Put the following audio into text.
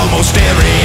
almost every